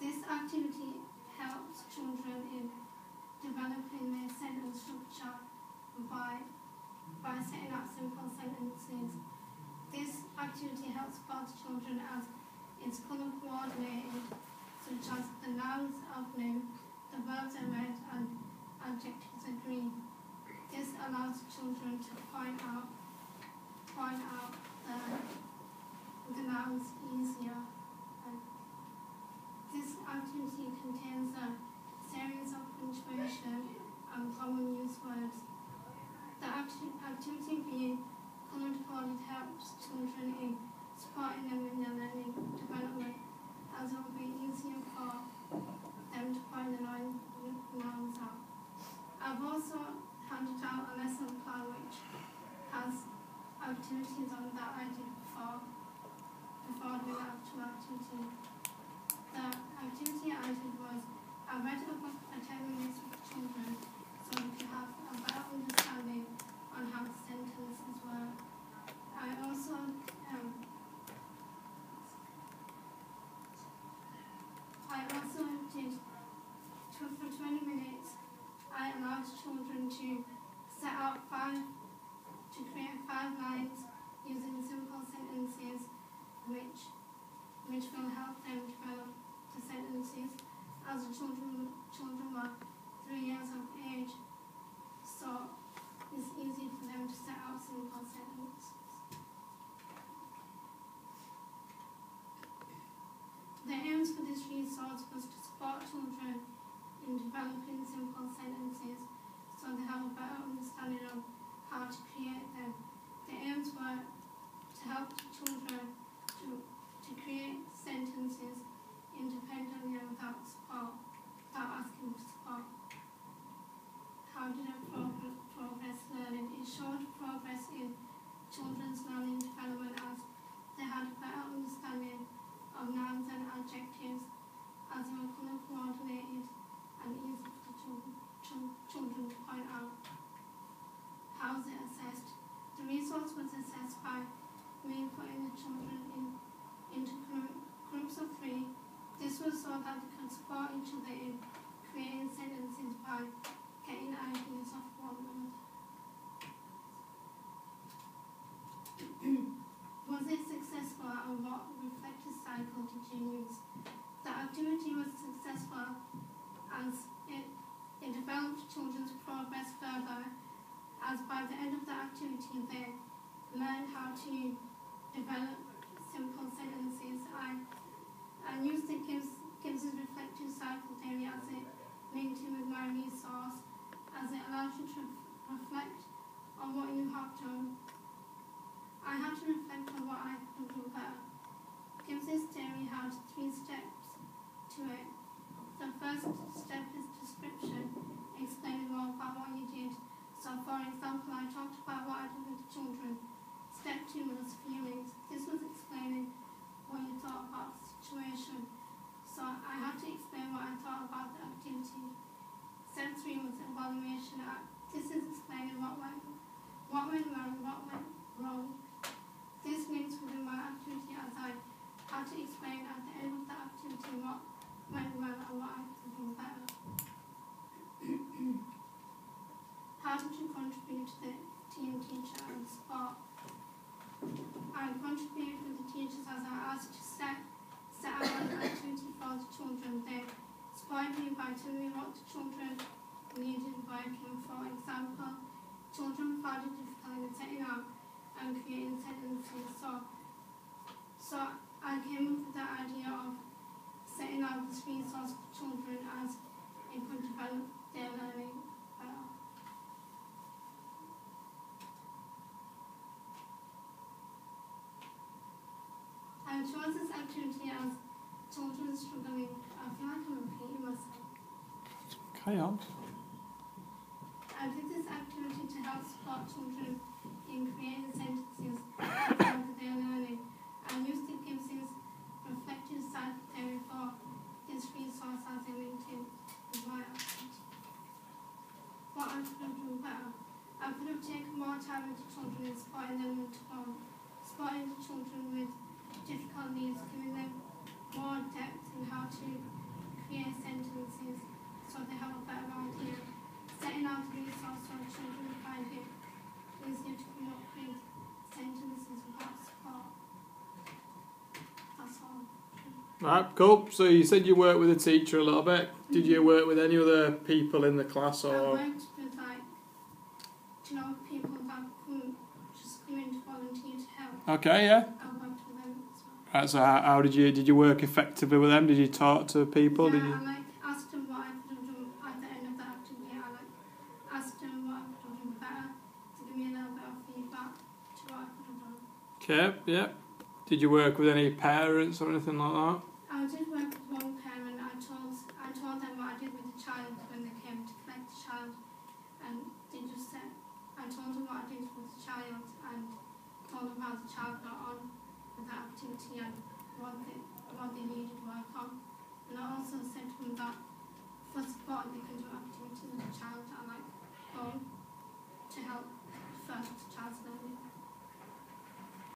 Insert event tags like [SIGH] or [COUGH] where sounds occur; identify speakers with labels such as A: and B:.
A: This activity helps children in developing their sentence structure by, by setting up simple sentences. This activity helps both children as it's color coordinated, such as the nouns are blue, the verbs are red, and adjectives are green. This allows children to point out point out the, the nouns easier. Activity contains a series of punctuation and um, common use words. The acti- activity being colored coded helps children in supporting them in their learning development as it will be easier for them to find the noun- nouns out. I've also handed out a lesson plan which has activities on that I did before, before doing the actual activity. The I did was a 10 minutes with children so they could have a better understanding on how sentences work. I also um, I also did tw- for 20 minutes I allowed children to set out five to create five lines using simple sentences which which will help them develop the sentences as the children children were three years of age. So it's easy for them to set out simple sentences. The aims for this resource was to support children in developing simple sentences so they have a better understanding of how to create them. The aims were to help children to, to create sentences independently and without support, without asking for support. How did it prog- progress learning? It showed progress in children's learning development as they had a better understanding of nouns and adjectives as they were colour coordinated and easy for the children, chil- children to point out. How was it assessed? The resource was assessed by me putting the children in, into group, groups of three. This was so that they could support each other in creating sentences by getting ideas of one [CLEARS THROAT] was it successful and what reflective cycle use? The activity was successful as it, it developed children's progress further as by the end of the activity they learned how to develop simple sentences. and, I used the Gibbs, Gibbs's reflective cycle theory as it linked in with my resource as it allows you to reflect on what you have done. I had to reflect on what I could do better. Gibbs's theory had three steps to it. The first step is description, explaining more about what you did. So, for example, I talked about what I did with the children. Step two was feelings. This was explaining what you thought about the situation. So, I had to explain what I thought about the activity. Step three was evaluation. Uh, This is explaining what went, what went wrong, what went wrong. This links within my activity as I had to explain at the end of the activity what went well and what I could do better. How did you contribute to the team teacher and sport? I contributed with the teachers as I asked to set, set out an activity for the children. They supported me by telling me what the children needed by working. For example, children found it difficult in setting up and creating sentences. So, so I came up with the idea of setting out this resource for children as it could develop their learning better. I chose this activity as children struggling. I feel like I'm repeating myself.
B: Carry on.
A: I did this activity to help support children in creating sentences for their learning. I used the Gibson's reflective theory for this resource as a linked in with my activity. What I could have done better. I could have taken more time with the children and supporting them to grow. Supporting the children with difficult needs, giving them more depth in how to create sentences so they have a better idea. Setting out the resource so children find it easier to come up with sentences without support. That's all.
B: Right, cool. So you said you worked with a teacher a little bit. Did you work with any other people in the class or?
A: I worked with like, do you know, people that come, just come in to volunteer to help.
B: Okay, yeah.
A: I worked with them as well.
B: Right, so how, how did you did you work effectively with them? Did you talk to people?
A: yeah,
B: Did you?
A: I like asked them what I could have done at the end of the activity. I like asked them what I could have done better to give me a little bit of feedback to what I could have done.
B: Okay, yeah. Did you work with any parents or anything like that?
A: I did work with one parent. I told I told them what I did with the child when they came to collect the child, and they just said I told them what I did with the child and told them how the child got on the activity and what they what they needed work on. And I also said to them that for support they can do activities with the child and like go to help.